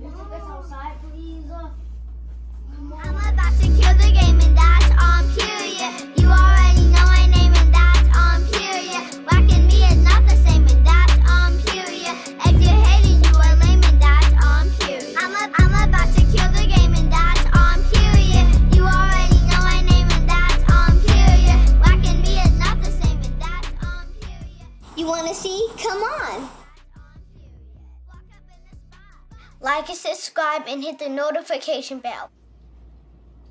Can you take us outside, please? Like and subscribe and hit the notification bell.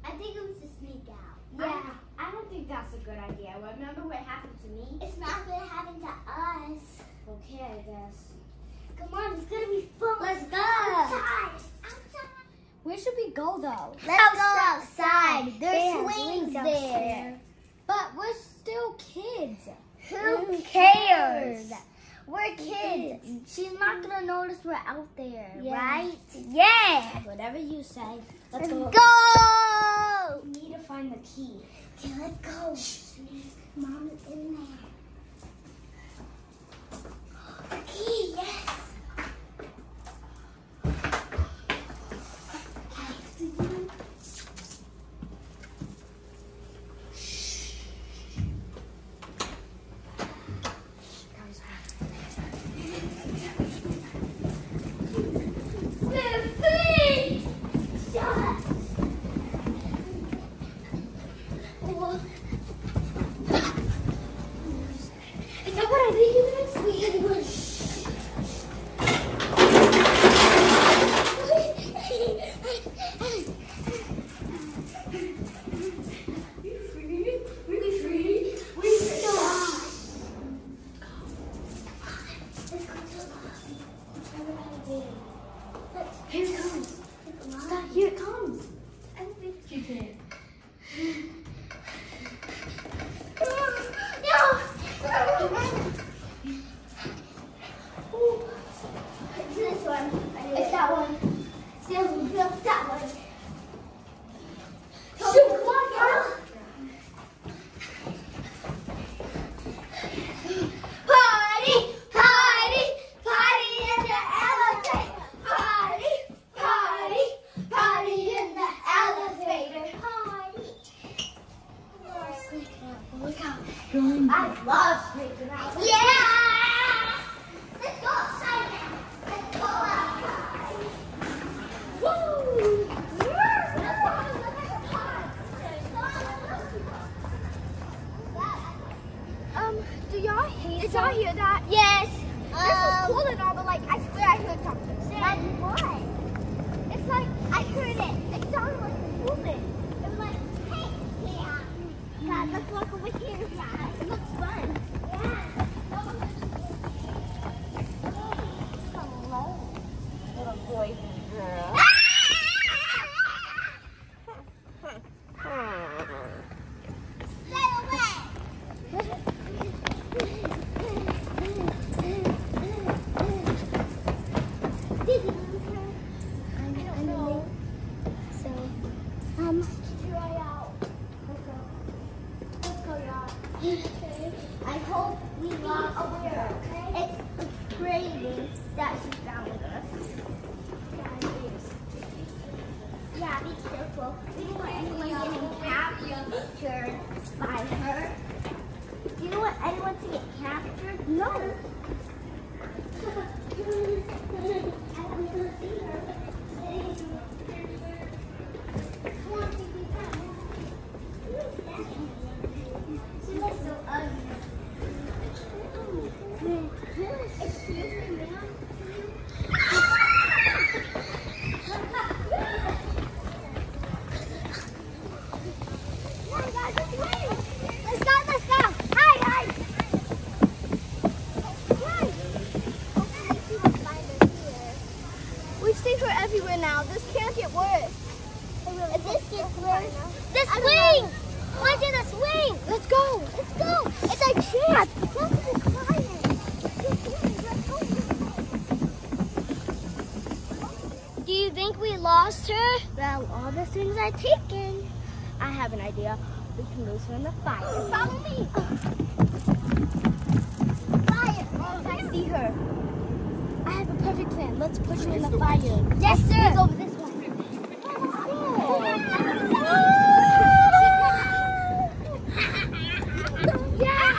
I think it was a sneak out. Yeah, I don't think that's a good idea. Remember what happened to me? It's not gonna happen to us. Okay, I guess. Come on, it's gonna be fun. Let's go. Outside. Outside. Where should we go though? Let's go outside. There's have swings swings there. But we're still kids. Who cares? We're kids. She's not mm. gonna notice we're out there, Yeah. right? Yeah. Whatever you say. Let's Let's go. go. We need to find the key. Okay, let's go. Mom is in there. The key, yes. We're free. Shut. Oh. Is that what I think it is? We gotta go. We free. We free. We free. Let's go to the lobby. Everybody waiting. Let's. Here it comes. Stop, here it comes. I don't think You did. It's this one. It's that one. It's the other one. It's that one. Shoot, come on, girl. Party, party, party in the elevator. Party, party, party in the elevator. Party. Look out. I love sneaking out. Yeah! Let's go outside now. Let's go outside. Woo! Um, do y'all hate Did y'all hear that? Yes. This is Um, cool and all, but like, I swear I heard something. Like what? It's like I heard it. It sounded like a movement. It was like, hey, yeah. God, let's walk over here. Yeah, it looks fun. Yeah. Hello. Little boys and girls. Stay away. Did you lose her? I don't know. So, um, dry out. Let's go. Let's go, I hope we lost her. It's crazy that she found us. Yeah. Yeah, be careful. We don't want anyone getting captured by her. Do you want anyone to get captured? No. I want to see her. Come on, Kiki, come. Who is that? She looks so ugly. Excuse me, ma'am. Let's go, let's go. Hi, hi. We see her everywhere now. This can't get worse. If this gets worse, the swing. Look at the swing. Let's go. Let's go. It's a chance. Look at the climbing. Do you think we lost her? Well, all the things are taken. I have an idea. We can lose her in the fire. Follow me. Fire. Oh, I see her. I have a perfect plan. Let's push him in the fire. Yes, sir. Let's go this. Yeah.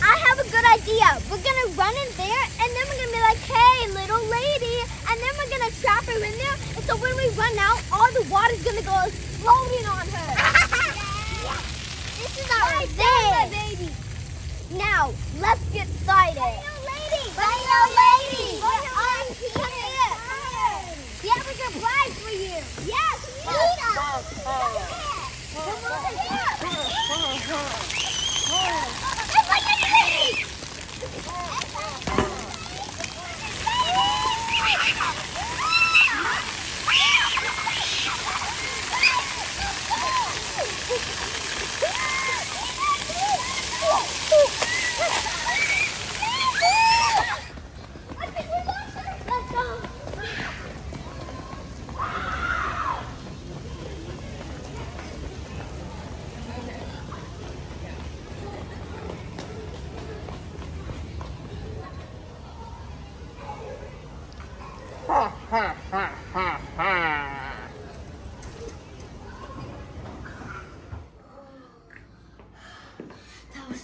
I have a good idea. We're gonna run in there and then we're gonna be like, hey, little lady. And then we're gonna trap her in there. And so when we run out, all the water's gonna go floating on her. This is our thing. baby. Now, let's get started. lady. Rhino lady. Rhino I'm lady. here. Come here. We have a surprise for you. Yes. Come over here. Like a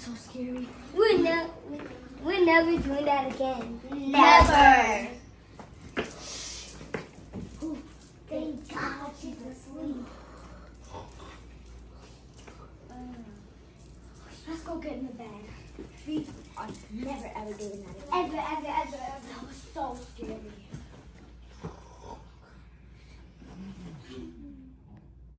so scary. We're, ne we're never doing that again. Never. Thank God she's asleep. Let's go get in the bed. We are never ever doing that again. Ever, ever, ever, ever. That was so scary.